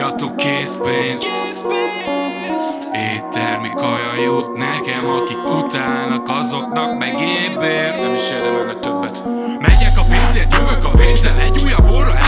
Adjatok készpénzt. Éttermi kaja jut nekem Akik utálnak azoknak meg ébér Nem is érdemelnek többet. Megyek a pénzért, jövök a pénzzel Egy újabb óra